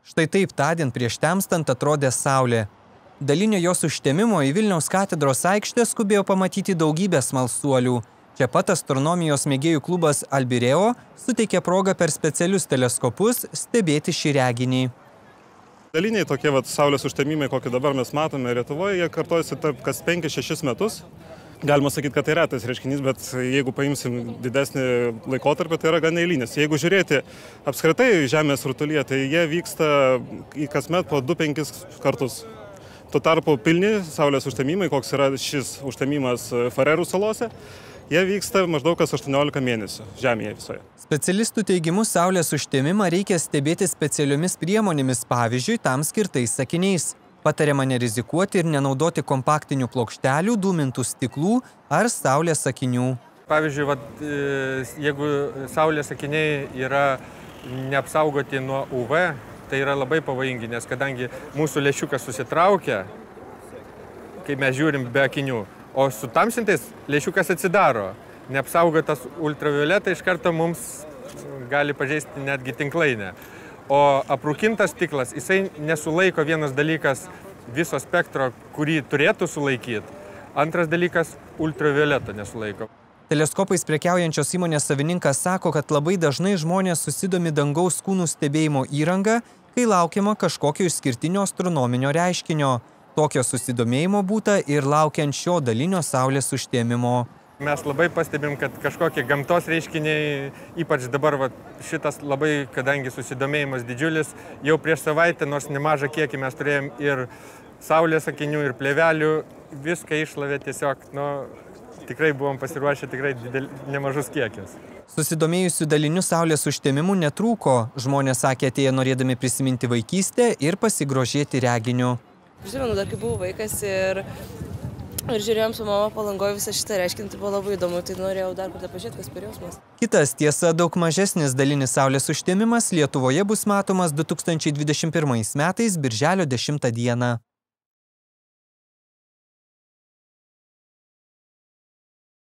Štai taip tądien prieš temstant atrodė saulė. Dalinio jos užtemimo į Vilniaus katedros aikštę skubėjo pamatyti daugybę smalsuolių. Čia pat astronomijos mėgėjų klubas Albireo suteikė progą per specialius teleskopus stebėti šį reginį. Daliniai tokie vat, saulės užtemimai, kokį dabar mes matome Lietuvoje, jie kartojasi tarp kas 5-6 metus. Galima sakyti, kad tai retas reiškinys, bet jeigu paimsim didesnį laikotarpį, tai yra gan neįlynis. Jeigu žiūrėti apskritai Žemės rutulyje, tai jie vyksta į kasmet po 2-5 kartus. Tuo tarpu pilni Saulės užtemimai, koks yra šis užtemimas Farerų salose, jie vyksta maždaug kas 18 mėnesių Žemėje visoje. Specialistų teigimu Saulės užtemimą reikia stebėti specialiomis priemonėmis, pavyzdžiui, tam skirtais sakiniais. Patariama nerizikuoti ir nenaudoti kompaktinių plokštelių, dūmintų stiklų ar saulės akinių. Pavyzdžiui, vat, e, jeigu saulės akiniai yra neapsaugoti nuo UV, tai yra labai pavojingi, nes kadangi mūsų lėšiukas susitraukia, kai mes žiūrim be akinių, o su tamsintais lėšiukas atsidaro. Neapsaugotas ultravioletą iš karto mums gali pažeisti netgi tinklainę. O aprūkintas stiklas, jisai nesulaiko vienas dalykas viso spektro, kurį turėtų sulaikyti. Antras dalykas - ultravioleto nesulaiko. Teleskopais prekiaujančios įmonės savininkas sako, kad labai dažnai žmonės susidomi dangaus kūnų stebėjimo įrangą, kai laukiama kažkokio išskirtinio astronominio reiškinio. Tokio susidomėjimo būta ir laukiant šio dalinio saulės užtėmimo. Mes labai pastebim, kad kažkokie gamtos reiškiniai, ypač dabar va, šitas labai, kadangi susidomėjimas didžiulis, jau prieš savaitę, nors nemažą kiekį mes turėjom ir saulės akinių, ir plėvelių, viską išlavė tiesiog, nu, tikrai buvom pasiruošę tikrai didel, nemažus kiekius. Susidomėjusių dalinių saulės užtemimu netrūko. Žmonės sakė atėję norėdami prisiminti vaikystę ir pasigrožėti reginiu. Prisimenu, dar kai buvau vaikas ir Ir žiūrėjom su mama palangoje visą šitą reiškinį, tai buvo labai įdomu, tai norėjau dar kartą pažiūrėti, kas per jausmas. Kitas tiesa, daug mažesnis dalinis saulės užtemimas Lietuvoje bus matomas 2021 metais, birželio 10 dieną.